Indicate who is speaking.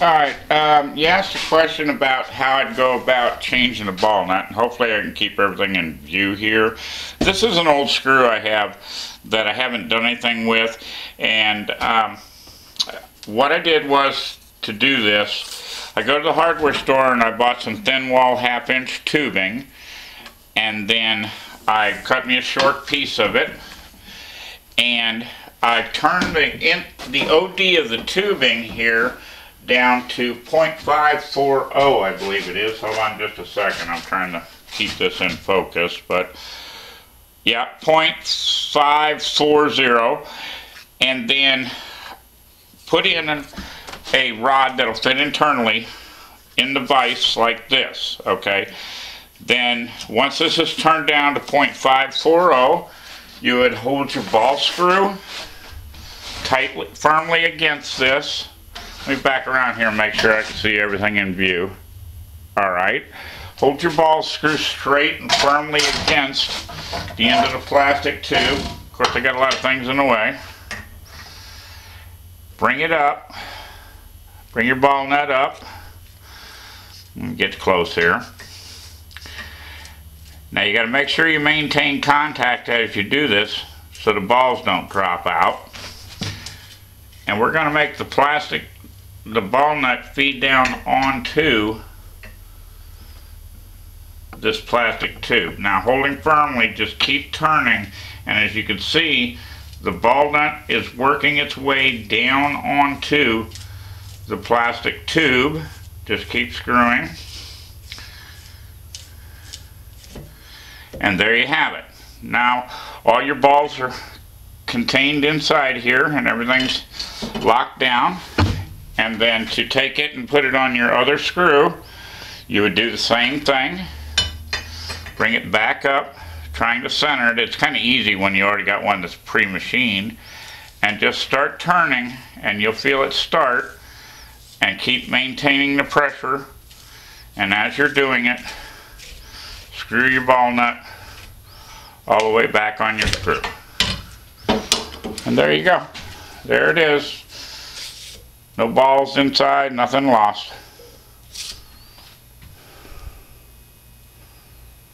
Speaker 1: All right, um, you asked a question about how I'd go about changing the ball nut, hopefully I can keep everything in view here. This is an old screw I have that I haven't done anything with, and um, what I did was to do this, I go to the hardware store and I bought some thin wall half inch tubing, and then I cut me a short piece of it, and I turned the, in, the OD of the tubing here down to 0.540, I believe it is. Hold on just a second. I'm trying to keep this in focus, but yeah, 0.540. And then put in a, a rod that'll fit internally in the vise like this, okay? Then once this is turned down to 0.540, you would hold your ball screw tightly, firmly against this let me back around here and make sure I can see everything in view. Alright. Hold your ball screw straight and firmly against the end of the plastic tube. Of course, I got a lot of things in the way. Bring it up. Bring your ball nut up. Get close here. Now you got to make sure you maintain contact as you do this so the balls don't drop out. And we're going to make the plastic the ball nut feed down onto this plastic tube. Now holding firmly, just keep turning and as you can see the ball nut is working its way down onto the plastic tube. Just keep screwing. And there you have it. Now all your balls are contained inside here and everything's locked down and then to take it and put it on your other screw you would do the same thing. Bring it back up trying to center it. It's kind of easy when you already got one that's pre-machined. And just start turning and you'll feel it start and keep maintaining the pressure. And as you're doing it screw your ball nut all the way back on your screw. And there you go. There it is no balls inside, nothing lost.